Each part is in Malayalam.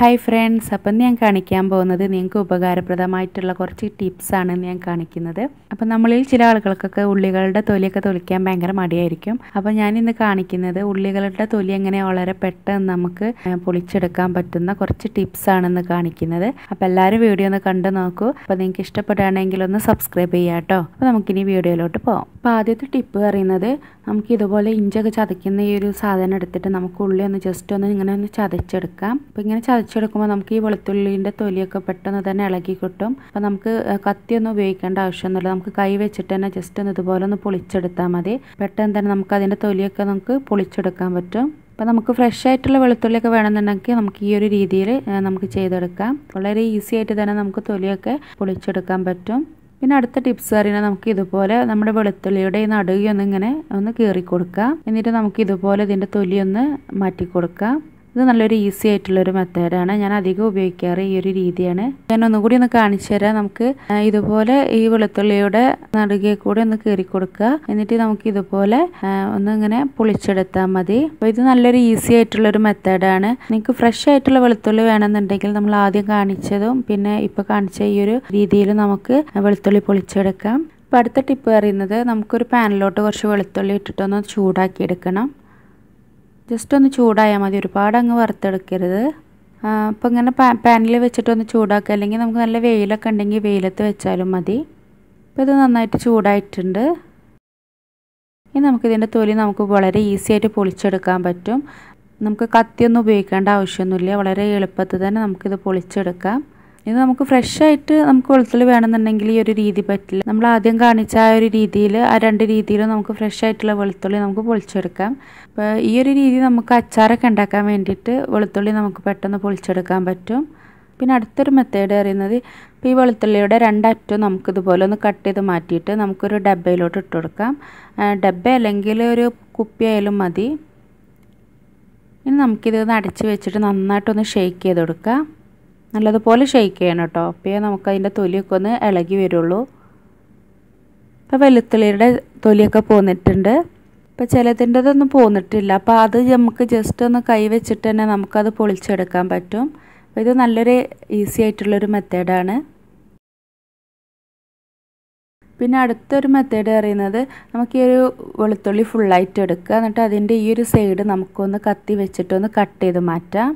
ഹായ് ഫ്രണ്ട്സ് അപ്പം ഞാൻ കാണിക്കാൻ പോകുന്നത് നിങ്ങൾക്ക് ഉപകാരപ്രദമായിട്ടുള്ള കുറച്ച് ടിപ്സാണ് ഞാൻ കാണിക്കുന്നത്. അപ്പം നമ്മളിൽ ചില ആളുകൾക്കൊക്കെ ഉള്ളികളുടെ തൊലിയൊക്കെ തൊലിക്കാൻ ഭയങ്കര മടിയായിരിക്കും. അപ്പം ഞാൻ ഇന്ന് കാണിക്കുന്നത് ഉള്ളികളുടെ തൊലി എങ്ങനെ വളരെ പെട്ടെന്ന് നമുക്ക് പൊളിച്ചെടുക്കാൻ പറ്റുന്ന കുറച്ച് ടിപ്സാണെന്ന് കാണിക്കുന്നത്. അപ്പം എല്ലാവരും വീഡിയോ ഒന്ന് കണ്ടു നോക്കൂ. അപ്പം നിങ്ങൾക്ക് ഇഷ്ടപ്പെടുകയാണെങ്കിൽ ഒന്ന് സബ്സ്ക്രൈബ് ചെയ്യാം കേട്ടോ അപ്പോൾ നമുക്കിനി വീഡിയോയിലോട്ട് പോകാം അപ്പോൾ ആദ്യത്തെ ടിപ്പ് പറയുന്നത് നമുക്ക് ഇതുപോലെ ഇഞ്ചൊക്കെ ചതയ്ക്കുന്ന ഈ ഒരു സാധനം എടുത്തിട്ട് നമുക്ക് ഉള്ളി ഒന്ന് ജസ്റ്റ് ഒന്ന് ഇങ്ങനെ ഒന്ന് ചതച്ചെടുക്കാം. അപ്പോൾ ഇങ്ങനെ ചതച്ചെടുക്കുമ്പോൾ നമുക്ക് ഈ വെളുത്തുള്ളിന്റെ തൊലിയൊക്കെ പെട്ടെന്ന് തന്നെ ഇളകി കിട്ടും. അപ്പോൾ നമുക്ക് കത്തിയൊന്നും ഉപയോഗിക്കേണ്ട ആവശ്യമൊന്നുമില്ല. നമുക്ക് കൈ വെച്ചിട്ട് തന്നെ ജസ്റ്റ് ഒന്ന് ഇതുപോലെ ഒന്ന് പൊളിച്ചെടുത്താൽ മതി. പെട്ടെന്ന് തന്നെ നമുക്ക് അതിന്റെ തൊലിയൊക്കെ നമുക്ക് പൊളിച്ചെടുക്കാൻ പറ്റും. അപ്പോൾ നമുക്ക് ഫ്രഷ് ആയിട്ടുള്ള വെളുത്തുള്ളിയൊക്കെ വേണമെന്നുണ്ടെങ്കിൽ നമുക്ക് ഈ ഒരു രീതിയിൽ നമുക്ക് ചെയ്തെടുക്കാം. വളരെ ഈസി ആയിട്ട് തന്നെ നമുക്ക് തൊലിയൊക്കെ പൊളിച്ചെടുക്കാൻ പറ്റും. പിന്നെ അടുത്ത ടിപ്സ് പറയുന്നത് നമുക്ക് ഇതുപോലെ നമ്മുടെ വെളുത്തുള്ളിയുടെ ഈ നടുകയൊന്നിങ്ങനെ ഒന്ന് കീറി കൊടുക്കാം എന്നിട്ട് നമുക്ക് ഇതുപോലെ ഇതിന്റെ തൊലിയൊന്ന് മാറ്റി കൊടുക്കാം ഇത് നല്ലൊരു ഈസി ആയിട്ടുള്ള ഒരു മെത്തേഡാണ്. ഞാൻ അധികം ഉപയോഗിക്കാറ് ഈ ഒരു രീതിയാണ്. ഞാൻ ഒന്നുകൂടി ഒന്ന് കാണിച്ചു തരാം. നമുക്ക് ഇതുപോലെ ഈ വെളുത്തുള്ളിയുടെ നടുകയെ കൂടെ ഒന്ന് കീറി കൊടുക്കുക. എന്നിട്ട് നമുക്ക് ഇതുപോലെ ഒന്ന് ഇങ്ങനെ പൊളിച്ചെടുത്താൽ മതി. അപ്പോൾ ഇത് നല്ലൊരു ഈസി ആയിട്ടുള്ള ഒരു മെത്തേഡാണ്. നിങ്ങൾക്ക് ഫ്രഷ് ആയിട്ടുള്ള വെളുത്തുള്ളി വേണമെന്നുണ്ടെങ്കിൽ നമ്മൾ ആദ്യം കാണിച്ചതും പിന്നെ ഇപ്പോൾ കാണിച്ച ഈ ഒരു രീതിയിൽ നമുക്ക് വെളുത്തുള്ളി പൊളിച്ചെടുക്കാം. ഇപ്പോൾ അടുത്ത ടിപ്പ് പറയുന്നത് നമുക്കൊരു പാനിലോട്ട് കുറച്ച് വെളുത്തുള്ളി ഇട്ടിട്ടൊന്ന് ചൂടാക്കി എടുക്കണം ജസ്റ്റ് ഒന്ന് ചൂടായാൽ മതി. ഒരുപാട് അങ്ങ് വറുത്തെടുക്കരുത് അപ്പോൾ ഇങ്ങനെ പാനിൽ വെച്ചിട്ട് ഒന്ന് ചൂടാക്കുക അല്ലെങ്കിൽ നമുക്ക് നല്ല വെയിലൊക്കെ ഉണ്ടെങ്കിൽ വെയിലത്ത് വെച്ചാലും മതി. അപ്പോൾ ഇത് നന്നായിട്ട് ചൂടായിട്ടുണ്ട്. ഇനി നമുക്കിതിന്റെ തൊലി നമുക്ക് വളരെ ഈസി ആയിട്ട് പൊളിച്ചെടുക്കാൻ പറ്റും. നമുക്ക് കത്തിയൊന്നും ഉപയോഗിക്കേണ്ട ആവശ്യമൊന്നുമില്ല. വളരെ എളുപ്പത്തിൽ തന്നെ നമുക്കിത് പൊളിച്ചെടുക്കാം. ഇത് നമുക്ക് ഫ്രഷ് ആയിട്ട് നമുക്ക് വെളുത്തുള്ളി വേണമെന്നുണ്ടെങ്കിൽ ഈ ഒരു രീതി പറ്റില്ല. നമ്മൾ ആദ്യം കാണിച്ച ആ ഒരു രീതിയിൽ ആ രണ്ട് രീതിയിലും നമുക്ക് ഫ്രഷ് ആയിട്ടുള്ള വെളുത്തുള്ളി നമുക്ക് പൊളിച്ചെടുക്കാം. അപ്പോൾ ഈ ഒരു രീതി നമുക്ക് അച്ചാറൊക്കെ ഉണ്ടാക്കാൻ വേണ്ടിയിട്ട് വെളുത്തുള്ളി നമുക്ക് പെട്ടെന്ന് പൊളിച്ചെടുക്കാൻ പറ്റും. പിന്നെ അടുത്തൊരു മെത്തേഡ് അറിയുന്നത് ഇപ്പോൾ ഈ വെളുത്തുള്ളിയുടെ നമുക്ക് ഇതുപോലെ ഒന്ന് കട്ട് ചെയ്ത് മാറ്റിയിട്ട് നമുക്കൊരു ഡബ്ബയിലോട്ട് ഇട്ട് കൊടുക്കാം. ഡബ ഡബ്ബ അല്ലെങ്കിൽ ഒരു കുപ്പി ആയാലും മതി. ഇനി നമുക്കിത് അടച്ച് വെച്ചിട്ട് നന്നായിട്ടൊന്ന് ഷേക്ക് ചെയ്ത് കൊടുക്കാം. നല്ലതുപോലെ ഷെയ്ക്ക് ചെയ്യണം കേട്ടോ. അപ്പോൾ നമുക്ക് അതിന്റെ തൊലിയൊക്കെ ഒന്ന് ഇളകി വരുള്ളൂ. ഇപ്പോൾ വെളുത്തുള്ളിയുടെ തൊലിയൊക്കെ പോന്നിട്ടുണ്ട്. ഇപ്പോൾ ചിലതിന്റെതൊന്നും പോന്നിട്ടില്ല. അപ്പോൾ അത് നമുക്ക് ജസ്റ്റ് ഒന്ന് കൈ വെച്ചിട്ട് തന്നെ നമുക്കത് പൊളിച്ചെടുക്കാൻ പറ്റും. അപ്പോൾ ഇത് നല്ലൊരു ഈസി ആയിട്ടുള്ളൊരു മെത്തേഡാണ്. പിന്നെ അടുത്തൊരു മെത്തേഡ് പറയുന്നത് നമുക്ക് ഈ ഒരു വെളുത്തുള്ളി ഫുള്ളായിട്ട് എടുക്കുക. എന്നിട്ട് അതിന്റെ ഈ ഒരു സൈഡ് നമുക്കൊന്ന് കത്തി വെച്ചിട്ടൊന്ന് കട്ട് ചെയ്ത് മാറ്റാം.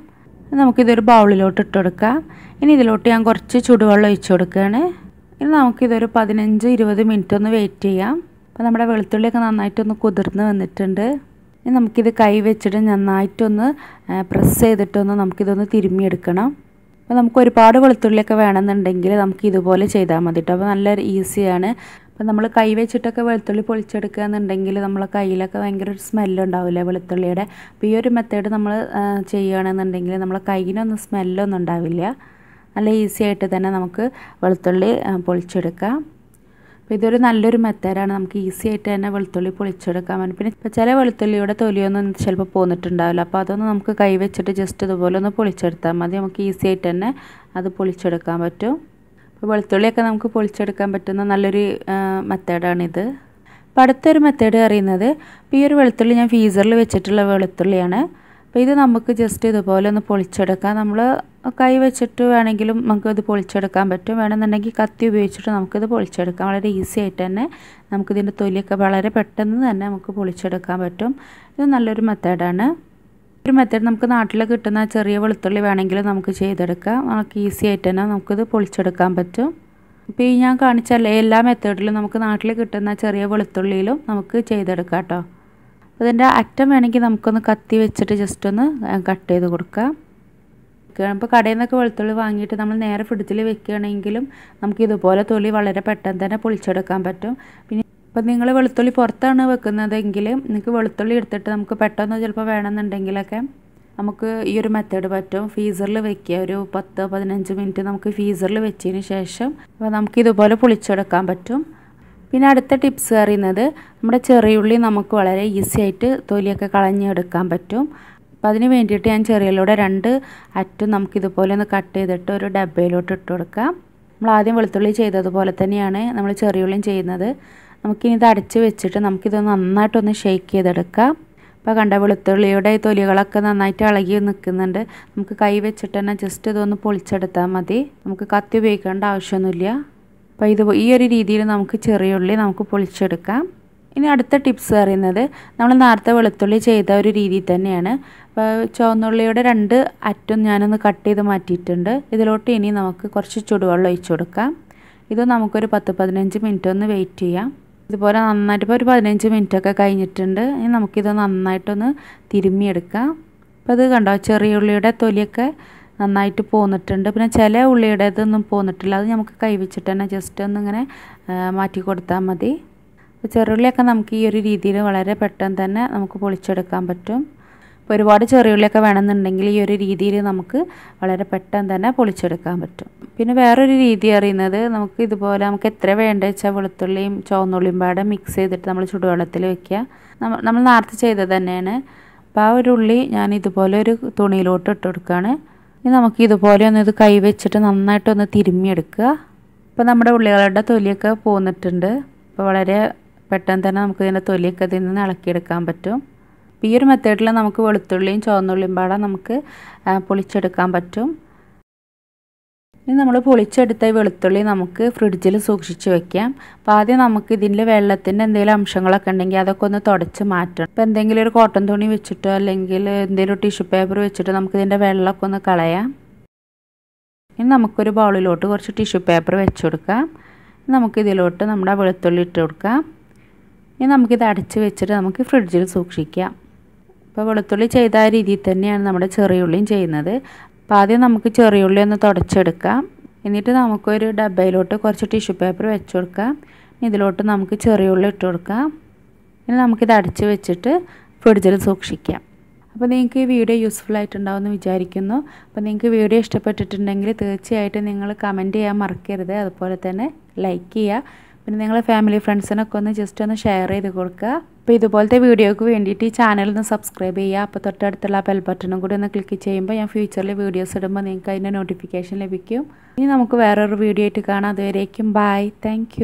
നമുക്കിതൊരു ബൗളിലോട്ട് ഇട്ട് കൊടുക്കാം ഇനി ഇതിലോട്ട് ഞാൻ കുറച്ച് ചുടുവെള്ളം ഒഴിച്ചു കൊടുക്കുകയാണ്. ഇനി നമുക്കിതൊരു പതിനഞ്ച് ഇരുപത് മിനിറ്റ് ഒന്ന് വെയിറ്റ് ചെയ്യാം. അപ്പോൾ നമ്മുടെ വെളുത്തുള്ളിയൊക്കെ നന്നായിട്ടൊന്ന് കുതിർന്ന് വന്നിട്ടുണ്ട്. ഇനി നമുക്കിത് കൈ വെച്ചിട്ട് നന്നായിട്ടൊന്ന് പ്രസ് ചെയ്തിട്ടൊന്ന് നമുക്കിതൊന്ന് തിരുമ്മിയെടുക്കണം. അപ്പോൾ നമുക്ക് ഒരുപാട് വെളുത്തുള്ളിയൊക്കെ വേണമെന്നുണ്ടെങ്കിൽ നമുക്ക് ഇതുപോലെ ചെയ്താൽ മതി കേട്ടോ അപ്പോൾ നല്ല ഈസിയാണ് അപ്പോൾ നമ്മൾ കൈ വെച്ചിട്ടൊക്കെ വെളുത്തുള്ളി പൊളിച്ചെടുക്കുക എന്നുണ്ടെങ്കിൽ നമ്മളെ കയ്യിലൊക്കെ ഭയങ്കര ഒരു സ്മെല്ലുണ്ടാവില്ലേ വെളുത്തുള്ളിയുടെ? അപ്പോൾ ഈ ഒരു മെത്തേഡ് നമ്മൾ ചെയ്യുകയാണെന്നുണ്ടെങ്കിൽ നമ്മളെ കയ്യിനൊന്നും സ്മെല്ലൊന്നും ഉണ്ടാവില്ല. നല്ല ഈസി ആയിട്ട് തന്നെ നമുക്ക് വെളുത്തുള്ളി പൊളിച്ചെടുക്കാം. അപ്പോൾ ഇതൊരു നല്ലൊരു മെത്തേഡാണ് നമുക്ക് ഈസി ആയിട്ട് തന്നെ വെളുത്തുള്ളി പൊളിച്ചെടുക്കാൻ പറ്റും. പിന്നെ ഇപ്പോൾ ചില വെളുത്തുള്ളിയുടെ തൊലിയൊന്നും ചിലപ്പോൾ പോന്നിട്ടുണ്ടാവില്ല. അപ്പോൾ അതൊന്നും നമുക്ക് കൈ വെച്ചിട്ട് ജസ്റ്റ് ഇതുപോലെ ഒന്ന് പൊളിച്ചെടുത്താൽ മതി. നമുക്ക് ഈസി ആയിട്ട് തന്നെ അത് പൊളിച്ചെടുക്കാൻ പറ്റും. അപ്പോൾ വെളുത്തുള്ളിയൊക്കെ നമുക്ക് പൊളിച്ചെടുക്കാൻ പറ്റുന്ന നല്ലൊരു മെത്തേഡാണിത്. അപ്പോൾ അടുത്തൊരു മെത്തേഡ് അറിയുന്നത് ഇപ്പോൾ ഈ ഒരു വെളുത്തുള്ളി ഞാൻ ഫീസറിൽ വെച്ചിട്ടുള്ള വെളുത്തുള്ളിയാണ്. അപ്പോൾ ഇത് നമുക്ക് ജസ്റ്റ് ഇതുപോലെ ഒന്ന് പൊളിച്ചെടുക്കാം. നമ്മൾ കൈ വെച്ചിട്ട് വേണമെങ്കിലും ഇത് പൊളിച്ചെടുക്കാൻ പറ്റും. വേണമെന്നുണ്ടെങ്കിൽ കത്തി ഉപയോഗിച്ചിട്ട് നമുക്കിത് പൊളിച്ചെടുക്കാം. വളരെ ഈസി ആയിട്ട് തന്നെ നമുക്കിതിന്റെ തൊലിയൊക്കെ വളരെ പെട്ടെന്ന് തന്നെ നമുക്ക് പൊളിച്ചെടുക്കാൻ പറ്റും. ഇത് നല്ലൊരു മെത്തേഡാണ്. ഒരു മെത്തേഡ് നമുക്ക് നാട്ടിൽ കിട്ടുന്ന ചെറിയ വെളുത്തുള്ളി വേണമെങ്കിൽ നമുക്ക് ചെയ്തെടുക്കാം. നമുക്ക് ഈസി ആയിട്ട് തന്നെ നമുക്കിത് പൊളിച്ചെടുക്കാൻ പറ്റും. ഇപ്പോൾ ഈ ഞാൻ കാണിച്ച എല്ലാ- മെത്തേഡിലും നമുക്ക് നാട്ടിൽ കിട്ടുന്ന ചെറിയ വെളുത്തുള്ളിയിലും നമുക്ക് ചെയ്തെടുക്കാം കേട്ടോ അതിന്റെ അറ്റം വേണമെങ്കിൽ നമുക്കൊന്ന് കത്തി വെച്ചിട്ട് ജസ്റ്റ് ഒന്ന് കട്ട് ചെയ്ത് കൊടുക്കാം. ഇപ്പോൾ കടയിൽ നിന്നൊക്കെ വെളുത്തുള്ളി വാങ്ങിയിട്ട് നമ്മൾ നേരെ ഫ്രിഡ്ജിൽ വെക്കുകയാണെങ്കിലും നമുക്ക് ഇതുപോലെ തൊലി വളരെ പെട്ടെന്ന് തന്നെ പൊളിച്ചെടുക്കാൻ പറ്റും. പിന്നെ ഇപ്പം നിങ്ങൾ വെളുത്തുള്ളി പുറത്താണ് വെക്കുന്നതെങ്കിൽ നിങ്ങൾക്ക് വെളുത്തുള്ളി എടുത്തിട്ട് നമുക്ക് പെട്ടെന്ന് ചിലപ്പോൾ വേണമെന്നുണ്ടെങ്കിലൊക്കെ നമുക്ക് ഈ ഒരു മെത്തേഡ് പറ്റും. ഫീസറിൽ വെക്കുക. ഒരു പത്ത് പതിനഞ്ച് മിനിറ്റ് നമുക്ക് ഫീസറിൽ വെച്ചതിന് ശേഷം അപ്പോൾ നമുക്ക് ഇതുപോലെ പൊളിച്ചെടുക്കാൻ പറ്റും. പിന്നെ അടുത്ത ടിപ്സ് പറയുന്നത് നമ്മുടെ ചെറിയുള്ളി നമുക്ക് വളരെ ഈസി ആയിട്ട് തൊലിയൊക്കെ കളഞ്ഞെടുക്കാൻ പറ്റും. അപ്പോൾ അതിന് വേണ്ടിയിട്ട് ഞാൻ ചെറിയുള്ളിയുടെ രണ്ട് അറ്റും നമുക്കിതുപോലെ ഒന്ന് കട്ട് ചെയ്തിട്ട് ഒരു ഡബയിലോട്ട് ഇട്ട് കൊടുക്കാം. നമ്മൾ ആദ്യം വെളുത്തുള്ളി ചെയ്തതുപോലെ തന്നെയാണ് നമ്മൾ ചെറിയുള്ളിയും ചെയ്യുന്നത്. നമുക്കിനി ഇത് അടച്ച് വെച്ചിട്ട് നമുക്കിത് നന്നായിട്ടൊന്ന് ഷെയ്ക്ക് ചെയ്തെടുക്കാം. അപ്പോൾ കണ്ട വെളുത്തുള്ളിയുടെ തൊലികളൊക്കെ നന്നായിട്ട് ഇളകി നിൽക്കുന്നുണ്ട്. നമുക്ക് കൈ വെച്ചിട്ട് തന്നെ ജസ്റ്റ് ഇതൊന്ന് പൊളിച്ചെടുത്താൽ മതി. നമുക്ക് കത്തി ഉപയോഗിക്കേണ്ട ആവശ്യമൊന്നുമില്ല. അപ്പോൾ ഇത് ഈ ഒരു രീതിയിൽ നമുക്ക് ചെറിയ ഉള്ളി നമുക്ക് പൊളിച്ചെടുക്കാം. ഇനി അടുത്ത ടിപ്സ് പറയുന്നത് നമ്മൾ നേരത്തെ വെളുത്തുള്ളി ചെയ്ത ഒരു രീതി തന്നെയാണ്. അപ്പോൾ ചുവന്നുള്ളിയുടെ രണ്ട് അറ്റും ഞാനൊന്ന് കട്ട് ചെയ്ത് മാറ്റിയിട്ടുണ്ട്. ഇതിലോട്ട് ഇനി നമുക്ക് കുറച്ച് ചുടുവെള്ളം ഒഴിച്ചു കൊടുക്കാം. ഇത് നമുക്കൊരു പത്ത് പതിനഞ്ച് മിനിറ്റ് ഒന്ന് വെയിറ്റ് ചെയ്യാം. ഇതുപോലെ നന്നായിട്ട് ഇപ്പോൾ ഒരു പതിനഞ്ച് മിനിറ്റൊക്കെ കഴിഞ്ഞിട്ടുണ്ട്. ഇനി നമുക്കിത് നന്നായിട്ടൊന്ന് തിരുമ്മിയെടുക്കാം. അപ്പോൾ ഇത് കണ്ടോ ചെറിയ ഉള്ളിയുടെ തൊലിയൊക്കെ നന്നായിട്ട് പോന്നിട്ടുണ്ട്. പിന്നെ ചില ഉള്ളിയുടേതൊന്നും പോന്നിട്ടില്ല. അത് നമുക്ക് കൈവച്ചിട്ട് തന്നെ ജസ്റ്റ് ഒന്നിങ്ങനെ മാറ്റി കൊടുത്താൽ മതി. അപ്പോൾ ചെറുള്ളിയൊക്കെ നമുക്ക് ഈ ഒരു രീതിയിൽ വളരെ പെട്ടെന്ന് തന്നെ നമുക്ക് പൊളിച്ചെടുക്കാൻ പറ്റും. ഇപ്പോൾ ഒരുപാട് ചെറിയുള്ളിയൊക്കെ വേണമെന്നുണ്ടെങ്കിൽ ഈ ഒരു രീതിയിൽ നമുക്ക് വളരെ പെട്ടെന്ന് തന്നെ പൊളിച്ചെടുക്കാൻ പറ്റും. പിന്നെ വേറൊരു രീതി അറിയുന്നത് നമുക്ക് ഇതുപോലെ നമുക്ക് എത്ര വേണ്ട വെച്ചാൽ വെളുത്തുള്ളിയും ചുവന്നുള്ളിയും പാടെ മിക്സ് ചെയ്തിട്ട് നമ്മൾ ചുടുവെള്ളത്തിൽ വെക്കുക. നമ്മൾ നേരത്തെ ചെയ്തത് തന്നെയാണ്. അപ്പോൾ ആ ഒരു ഉള്ളി ഞാൻ ഇതുപോലെ ഒരു തുണിയിലോട്ട് ഇട്ട് കൊടുക്കുകയാണ്. ഇനി നമുക്ക് ഇതുപോലെ ഒന്ന് ഇത് കൈ വെച്ചിട്ട് നന്നായിട്ടൊന്ന് തിരുമ്മിയെടുക്കുക. ഇപ്പോൾ നമ്മുടെ ഉള്ളികളുടെ തൊലിയൊക്കെ പോന്നിട്ടുണ്ട്. അപ്പോൾ വളരെ പെട്ടെന്ന് തന്നെ നമുക്ക് ഇതിന്റെ തൊലിയൊക്കെ ഇതിൽ നിന്ന് ഇളക്കിയെടുക്കാൻ പറ്റും. ഈ ഒരു മെത്തേഡിൽ നമുക്ക് വെളുത്തുള്ളിയും ചുവന്നുള്ളിയും പാടെ നമുക്ക് പൊളിച്ചെടുക്കാൻ പറ്റും. ഇനി നമ്മൾ പൊളിച്ചെടുത്ത ഈ വെളുത്തുള്ളി നമുക്ക് ഫ്രിഡ്ജിൽ സൂക്ഷിച്ച് വെക്കാം. അപ്പോൾ ആദ്യം നമുക്ക് ഇതിന്റെ വെള്ളത്തിന്റെ എന്തെങ്കിലും അംശങ്ങളൊക്കെ ഉണ്ടെങ്കിൽ അതൊക്കെ ഒന്ന് തുടച്ച് മാറ്റണം. ഇപ്പോൾ എന്തെങ്കിലും ഒരു കോട്ടൺ തുണി വെച്ചിട്ടോ അല്ലെങ്കിൽ എന്തെങ്കിലും ടിഷ്യൂ പേപ്പർ വെച്ചിട്ടോ നമുക്ക് ഇതിന്റെ വെള്ളമൊക്കെ ഒന്ന് കളയാം. ഇനി നമുക്കൊരു ബൗളിലോട്ട് കുറച്ച് ടിഷ്യൂ പേപ്പർ വെച്ച് കൊടുക്കാം. നമുക്കിതിലോട്ട് നമ്മുടെ വെളുത്തുള്ളി ഇട്ട് കൊടുക്കാം. ഇനി നമുക്കിത് അടച്ച് വെച്ചിട്ട് നമുക്ക് ഫ്രിഡ്ജിൽ സൂക്ഷിക്കാം. ഇപ്പോൾ വെളുത്തുള്ളി ചെയ്ത ആ രീതിയിൽ തന്നെയാണ് നമ്മുടെ ചെറിയുള്ളിയും ചെയ്യുന്നത്. അപ്പോൾ ആദ്യം നമുക്ക് ചെറിയുള്ളി ഒന്ന് തുടച്ചെടുക്കാം. എന്നിട്ട് നമുക്കൊരു ഡബയിലോട്ട് കുറച്ച് ടിഷ്യൂ പേപ്പർ വെച്ച് കൊടുക്കാം. ഇതിലോട്ട് നമുക്ക് ചെറിയുള്ളി ഇട്ട് കൊടുക്കാം. ഇനി നമുക്കിത് അടച്ച് വെച്ചിട്ട് ഫ്രിഡ്ജിൽ സൂക്ഷിക്കാം. അപ്പോൾ നിങ്ങൾക്ക് ഈ വീഡിയോ യൂസ്ഫുൾ ആയിട്ടുണ്ടാവുമെന്ന് വിചാരിക്കുന്നു. അപ്പോൾ നിങ്ങൾക്ക് വീഡിയോ ഇഷ്ടപ്പെട്ടിട്ടുണ്ടെങ്കിൽ തീർച്ചയായിട്ടും നിങ്ങൾ കമന്റ് ചെയ്യാൻ മറക്കരുത്. അതുപോലെ തന്നെ ലൈക്ക് ചെയ്യുക. പിന്നെ നിങ്ങൾ ഫാമിലി ഫ്രണ്ട്സിനൊക്കെ ഒന്ന് ജസ്റ്റ് ഒന്ന് ഷെയർ ചെയ്ത് കൊടുക്കുക. അപ്പോൾ ഇതുപോലത്തെ വീഡിയോയ്ക്ക് വേണ്ടിയിട്ട് ഈ ചാനൽ ഒന്ന് സബ്സ്ക്രൈബ് ചെയ്യുക. അപ്പോൾ തൊട്ടടുത്തുള്ള ബെൽ ബട്ടണും കൂടി ഒന്ന് ക്ലിക്ക് ചെയ്യുമ്പോൾ ഞാൻ ഫ്യൂച്ചറിൽ വീഡിയോസ് ഇടുമ്പോൾ നിങ്ങൾക്ക് അതിന്റെ നോട്ടിഫിക്കേഷൻ ലഭിക്കും. ഇനി നമുക്ക് വേറൊരു വീഡിയോ ആയിട്ട് കാണാം. അതുവരേക്കും ബായ് താങ്ക്